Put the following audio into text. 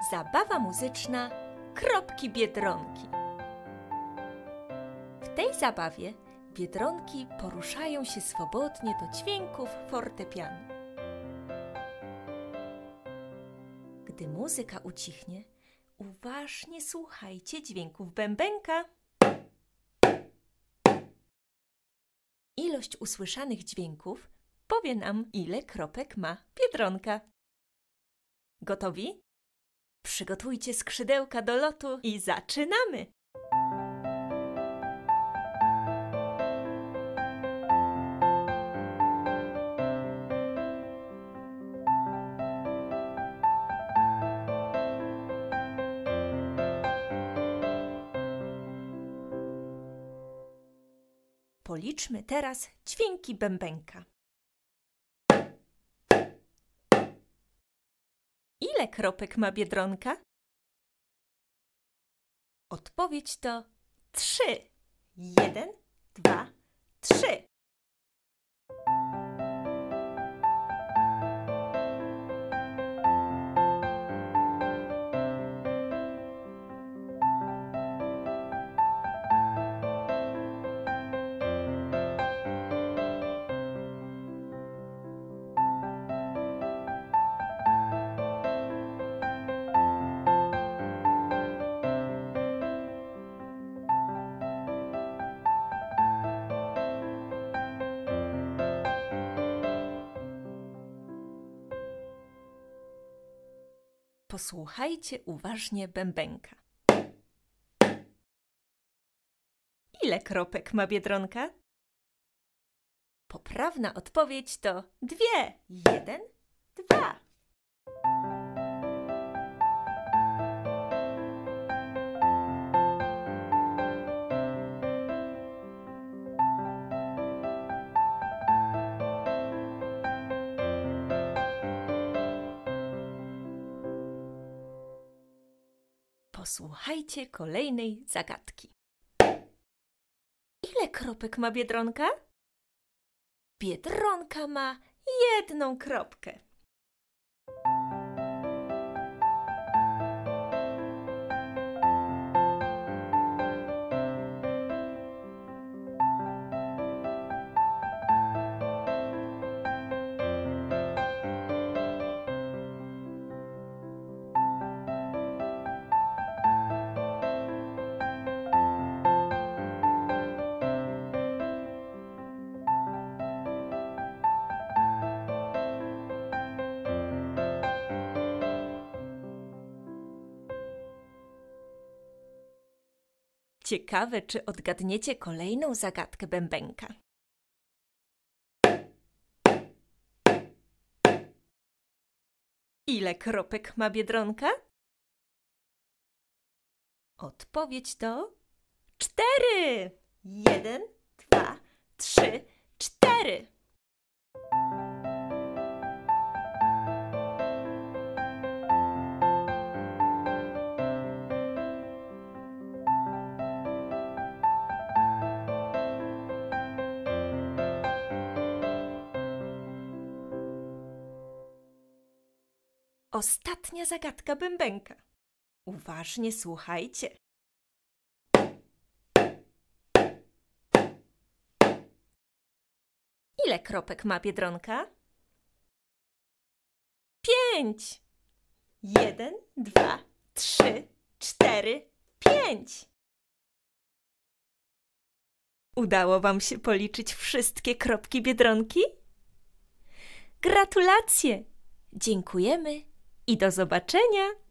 Zabawa muzyczna Kropki Biedronki. W tej zabawie biedronki poruszają się swobodnie do dźwięków fortepianu. Gdy muzyka ucichnie, uważnie słuchajcie dźwięków bębenka. Ilość usłyszanych dźwięków powie nam, ile kropek ma biedronka. Gotowi? Przygotujcie skrzydełka do lotu i zaczynamy! Policzmy teraz dźwięki bębenka. Ile kropek ma biedronka? Odpowiedź to trzy. Jeden, dwa, trzy. Posłuchajcie uważnie bębenka. Ile kropek ma biedronka? Poprawna odpowiedź to dwie. Jeden, dwa. Posłuchajcie kolejnej zagadki. Ile kropek ma biedronka? Biedronka ma jedną kropkę. Ciekawe, czy odgadniecie kolejną zagadkę bębenka. Ile kropek ma biedronka? Odpowiedź to cztery. Jeden, dwa, trzy, cztery. Ostatnia zagadka bębenka. Uważnie słuchajcie. Ile kropek ma biedronka? Pięć. Jeden, dwa, trzy, cztery, pięć. Udało Wam się policzyć wszystkie kropki biedronki? Gratulacje! Dziękujemy i do zobaczenia!